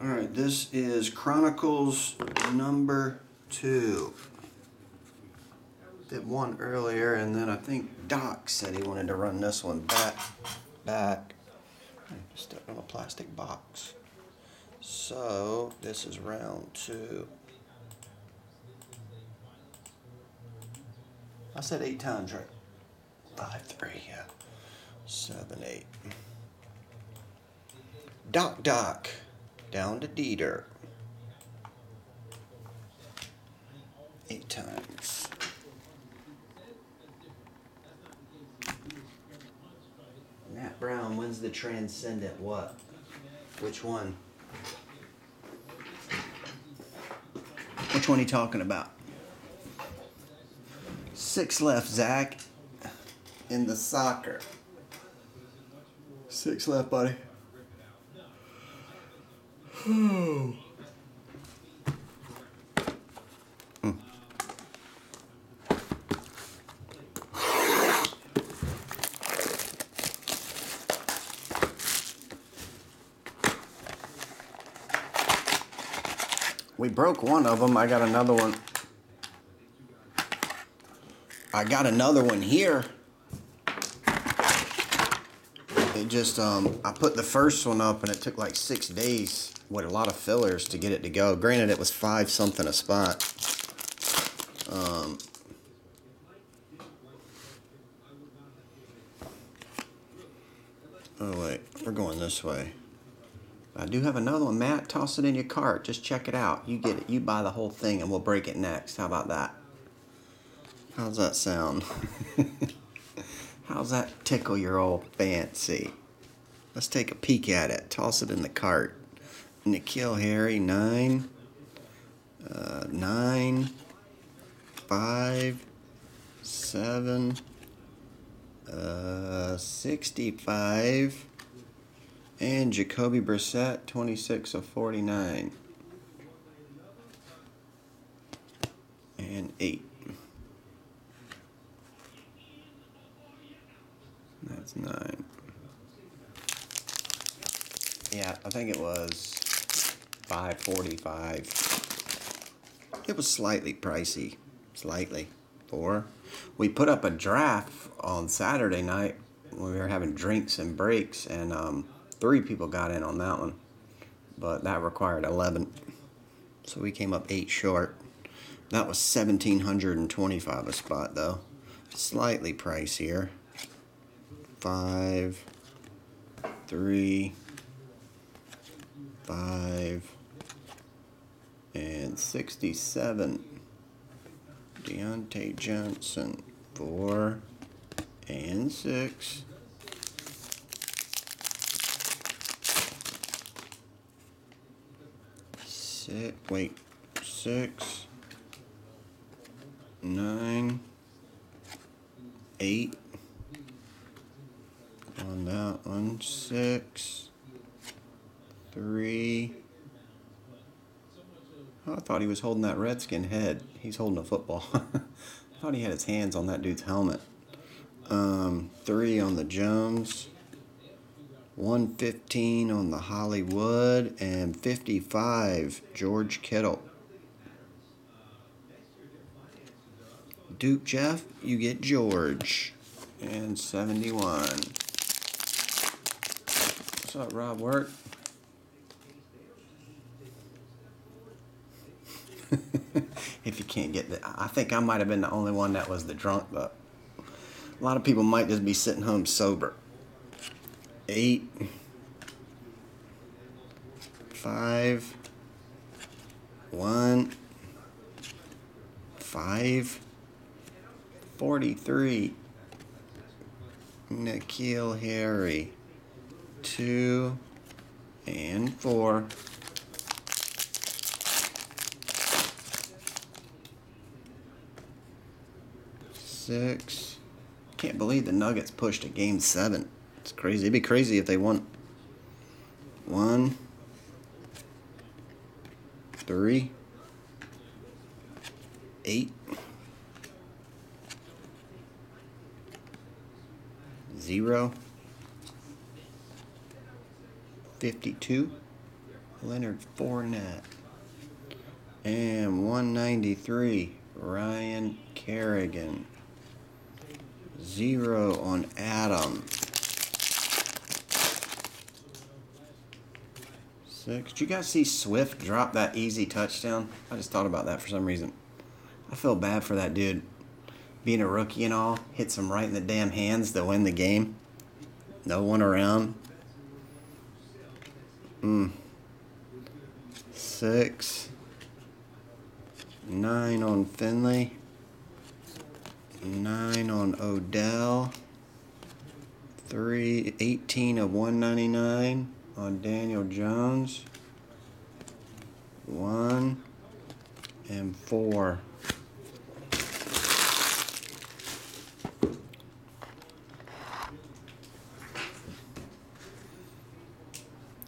All right, this is Chronicles number two. Did one earlier, and then I think Doc said he wanted to run this one back. Back. I stepped on a plastic box. So this is round two. I said eight times, right? Five, three, yeah. Seven, eight. Doc, Doc down to Dieter. Eight times. Matt Brown wins the transcendent what? Which one? Which one are you talking about? Six left, Zach. In the soccer. Six left, buddy. Hmm. We broke one of them. I got another one. I got another one here it just um, I put the first one up and it took like six days with a lot of fillers to get it to go. Granted, it was five something a spot. Um, oh wait, we're going this way. I do have another one, Matt. Toss it in your cart. Just check it out. You get it. You buy the whole thing, and we'll break it next. How about that? How's that sound? How's that tickle your old fancy? Let's take a peek at it. Toss it in the cart. N'Keal Harry, nine, uh, nine, five, seven, uh, 65, and Jacoby Brissett, 26 of 49. And 8. That's nine. Yeah, I think it was five forty-five. It was slightly pricey, slightly. Four. We put up a draft on Saturday night when we were having drinks and breaks, and um, three people got in on that one, but that required eleven, so we came up eight short. That was seventeen hundred and twenty-five a spot though, slightly pricier five, three, five, and 67, Diontae Johnson, 4 and 6. Six, wait, 6, 9, 8. On that one, 6, 3, I thought he was holding that Redskin head. He's holding a football. I thought he had his hands on that dude's helmet. Um, three on the Jones. 115 on the Hollywood and 55 George Kittle. Duke Jeff, you get George. And 71. What's up, Rob Work? If you can't get that. I think I might have been the only one that was the drunk, but a lot of people might just be sitting home sober. Eight, five, one, five, forty-three. N'Keal Harry two, and four. Six. Can't believe the Nuggets pushed a game seven. It's crazy. It'd be crazy if they won. One. Three. Eight. Zero. 52 Leonard Fournette. And 193, Ryan Kerrigan. Zero on Adam. Six. Did you guys see Swift drop that easy touchdown? I just thought about that for some reason. I feel bad for that dude. Being a rookie and all, hits him right in the damn hands to win the game. No one around. Mm. Six. Nine on Finley. Nine on Odell. Three, 18 of 199 on Daniel Jones. One and four.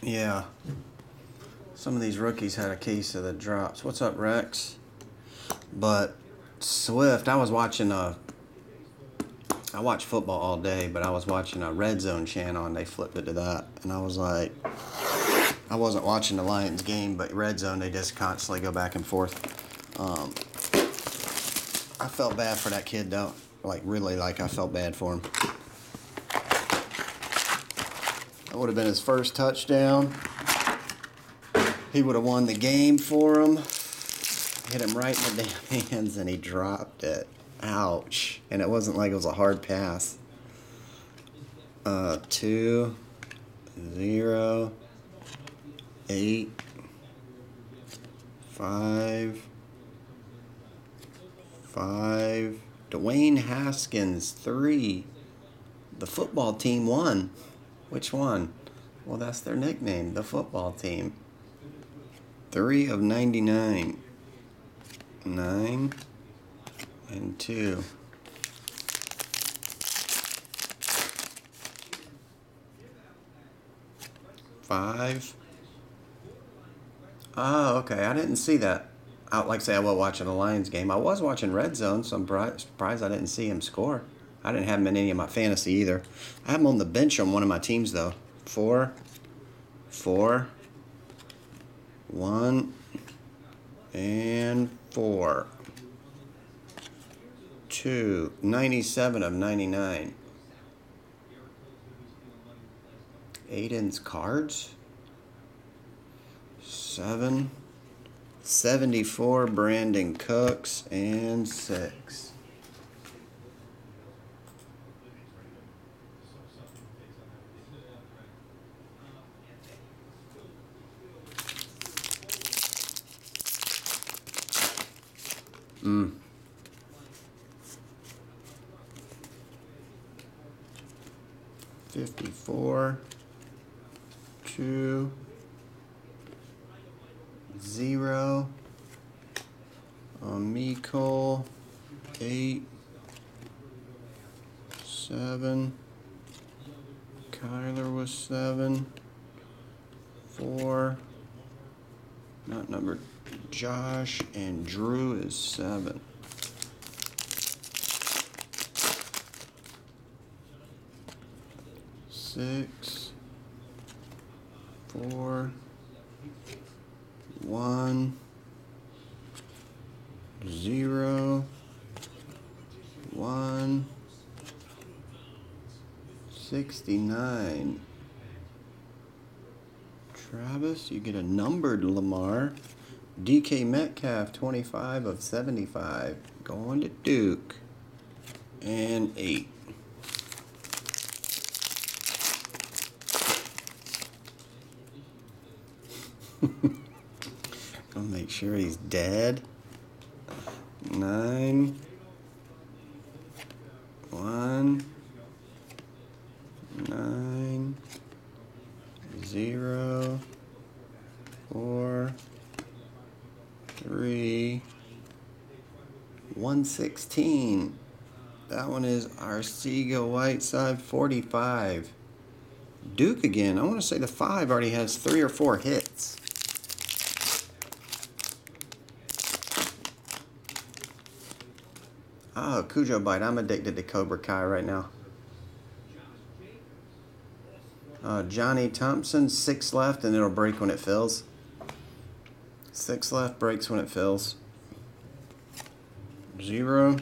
Yeah. Some of these rookies had a case of the drops. What's up, Rex? But Swift, I was watching a. I watch football all day, but I was watching a Red Zone channel and they flipped it to that, and I was like, I wasn't watching the Lions game, but Red Zone they just constantly go back and forth. Um, I felt bad for that kid though, like really, like I felt bad for him. That would have been his first touchdown. He would have won the game for him. Hit him right in the damn hands and he dropped it. Ouch. And it wasn't like it was a hard pass. Uh, two, zero, eight, five, five. Dwayne Haskins, three. The football team won. Which one? Well, that's their nickname, the football team. Three of 99. Nine and two. Five. Oh, okay. I didn't see that. Out like say I was watching a Lions game. I was watching Red Zone, so I'm surprised I didn't see him score. I didn't have him in any of my fantasy either. I have him on the bench on one of my teams though. Four, four, one, and four. Two, 97 of 99. Aiden's cards. Seven. 74 Brandin Cooks and six. Mm. Fifty-four, two, zero. Amico, eight, seven. Kyler was seven, four. Not numbered. Josh and Drew is seven. Six, four, one, zero, one, sixty-nine. Travis, you get a numbered Lamar. DK Metcalf, 25 of 75. Going to Duke. And 8. I'll make sure he's dead. 9. 1. 9. 0. 4 three, 116. That one is Arcega Whiteside 45. Duke again. I want to say the five already has three or four hits. Oh, Cujo Bite. I'm addicted to Cobra Kai right now. Uh, Johnny Thompson, six left, and it'll break when it fills. Six left breaks when it fills. Zero,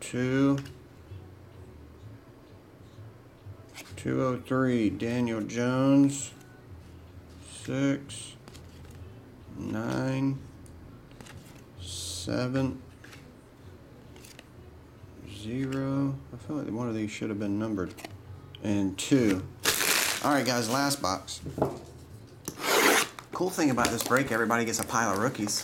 two, 203, Daniel Jones, six, nine, seven, zero. I feel like one of these should have been numbered. And two. All right, guys, last box. Cool thing about this break, everybody gets a pile of rookies.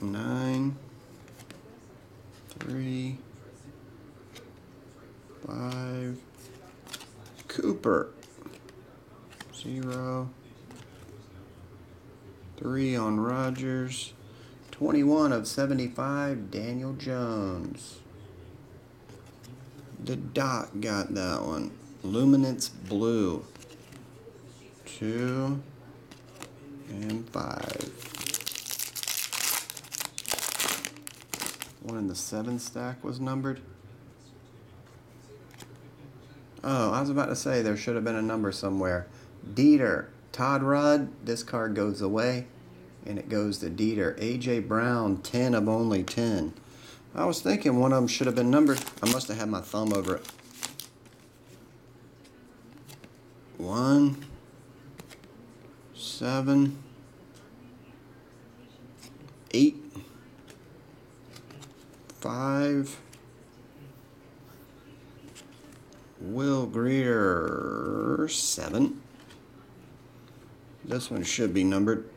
Nine, three, five, Cooper, zero, three on Rogers, 21 of 75, Daniel Jones. The dot got that one. Luminance Blue, two, and five. One in the seven stack was numbered. Oh, I was about to say there should have been a number somewhere. Dieter, Todd Rudd, this card goes away, and it goes to Dieter. AJ Brown, 10 of only 10. I was thinking one of them should have been numbered. I must have had my thumb over it. One, seven, eight, five. Will Grier, seven. This one should be numbered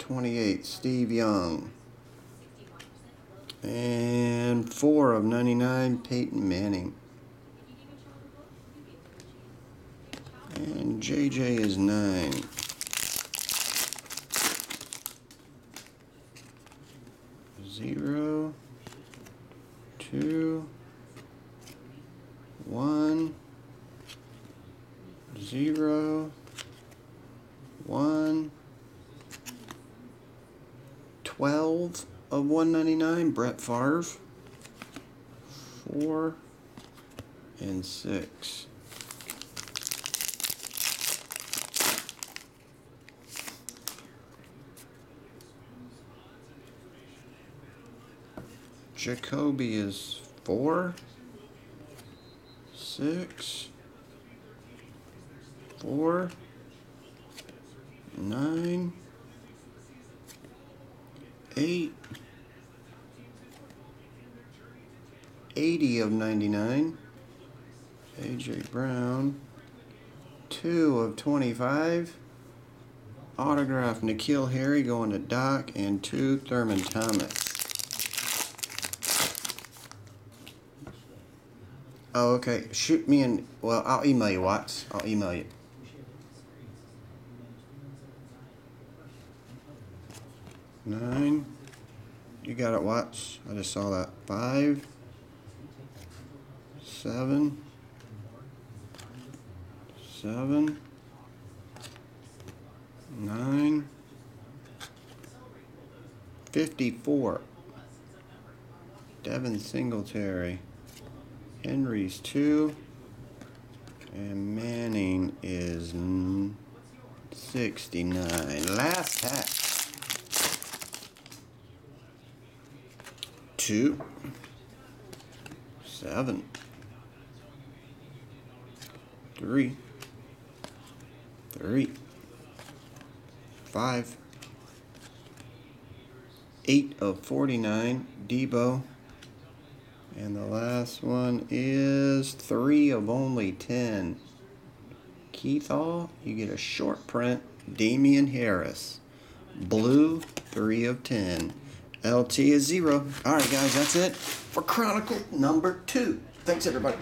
28, Steve Young. And four of 99, Peyton Manning. And JJ is nine. Zero, two, one, zero, one, twelve of one ninety nine, Brett Favre, four, and six. Jacoby is four, six, four, nine, eight, eighty of ninety-nine. AJ Brown, two of twenty-five. Autograph N'Keal Harry going to Doc and two Thurman Thomas. Oh, okay. Shoot me and well, I'll email you, Watts. I'll email you. Nine. You got it, Watts. I just saw that. Five. Seven. Seven. Nine. Fifty-four. Devin Singletary. Henry's two. And Manning is 69. Last hat. Two. Seven. Three. Three. Five. Eight of 49. Deebo. And the last one is three of only 10. Keith you get a short print. Damien Harris. Blue, three of 10. LT is zero. All right, guys, that's it for Chronicle number two. Thanks, everybody.